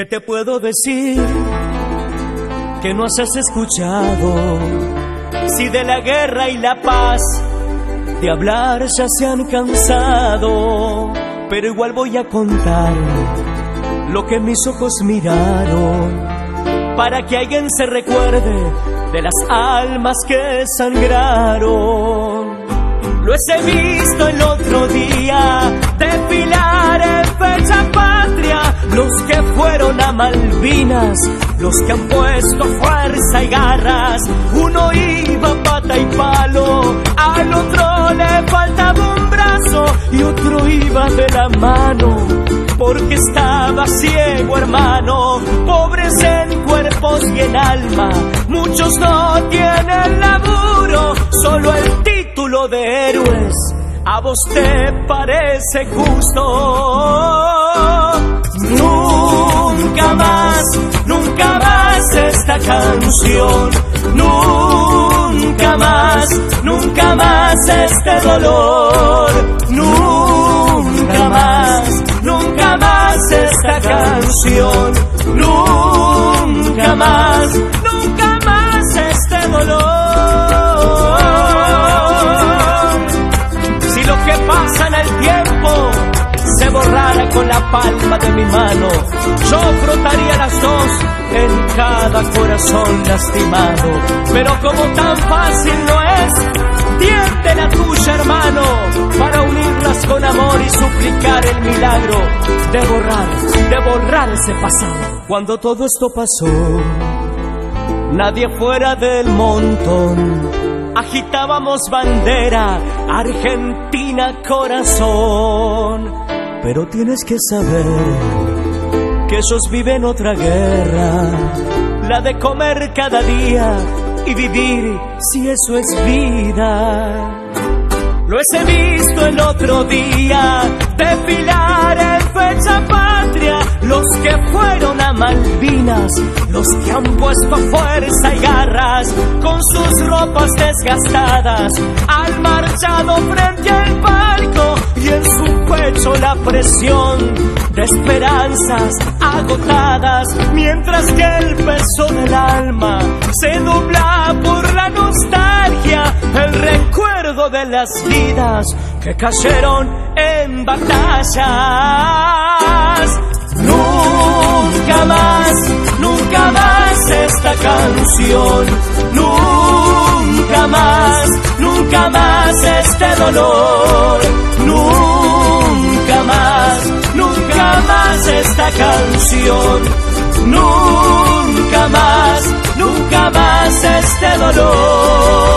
¿Qué te puedo decir que no has escuchado? Si de la guerra y la paz de hablar ya se han cansado, pero igual voy a contar lo que mis ojos miraron para que alguien se recuerde de las almas que sangraron. Lo he visto el otro día desfilar Malvinas, los que han puesto fuerza y garras. Uno iba pata y palo, al otro le faltaba un brazo y otro iba de la mano porque estaba ciego hermano, pobres en cuerpos y en alma, muchos no tienen laburo, solo el título de héroes a vos te parece justo. Nunca más, nunca más esta canción, nunca más, nunca más este dolor, nunca más, nunca más esta canción, nunca más, nunca más con la palma de mi mano, yo frotaría las dos en cada corazón lastimado. Pero como tan fácil no es, tiende la tuya, hermano, para unirlas con amor y suplicar el milagro de borrar, de borrar ese pasado. Cuando todo esto pasó, nadie fuera del montón agitábamos bandera, Argentina corazón. Pero tienes que saber que ellos viven otra guerra, la de comer cada día y vivir si eso es vida. Lo he visto el otro día desfilar en fecha Malvinas, los que han puesto fuerza y garras con sus ropas desgastadas, han marchado frente al palco y en su pecho la presión de esperanzas agotadas, mientras que el peso del alma se dobla por la nostalgia, el recuerdo de las vidas que cayeron en batallas. Nunca más, nunca más esta canción, nunca más, nunca más este dolor, nunca más, nunca más esta canción, nunca más, nunca más este dolor.